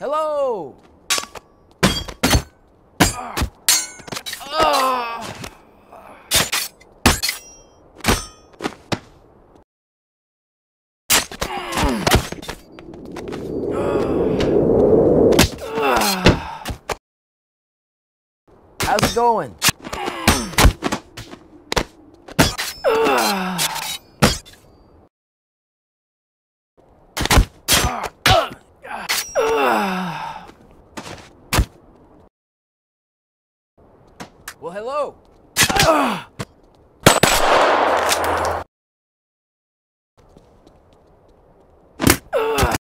Hello! How's it going? Well, hello.